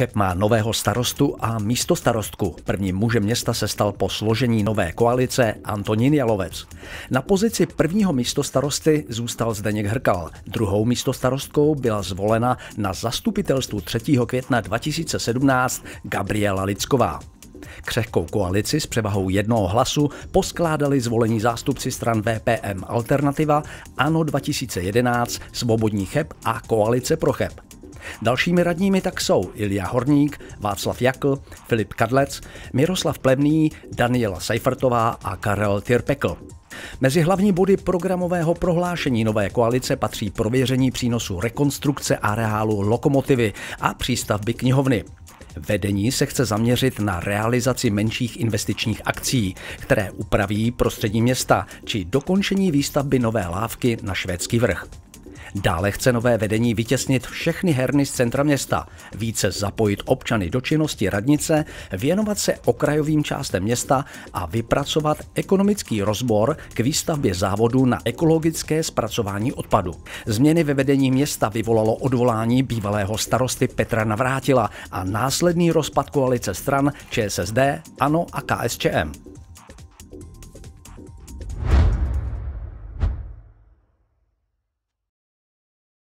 Cheb má nového starostu a místo starostku. Prvním mužem města se stal po složení nové koalice Antonín Jalovec. Na pozici prvního místo starosty zůstal Zdeněk Hrkal. Druhou místo starostkou byla zvolena na zastupitelstvu 3. května 2017 Gabriela Licková. Křehkou koalici s převahou jednoho hlasu poskládali zvolení zástupci stran VPM Alternativa, ANO 2011, Svobodní Cheb a Koalice pro Cheb. Dalšími radními tak jsou Ilja Horník, Václav Jakl, Filip Kadlec, Miroslav Plevný, Daniela Seifertová a Karel Tyrpekl. Mezi hlavní body programového prohlášení nové koalice patří prověření přínosu rekonstrukce areálu lokomotivy a přístavby knihovny. Vedení se chce zaměřit na realizaci menších investičních akcí, které upraví prostředí města, či dokončení výstavby nové lávky na švédský vrch. Dále chce nové vedení vytěsnit všechny herny z centra města, více zapojit občany do činnosti radnice, věnovat se okrajovým částem města a vypracovat ekonomický rozbor k výstavbě závodu na ekologické zpracování odpadu. Změny ve vedení města vyvolalo odvolání bývalého starosty Petra Navrátila a následný rozpad koalice stran ČSSD, ANO a KSČM.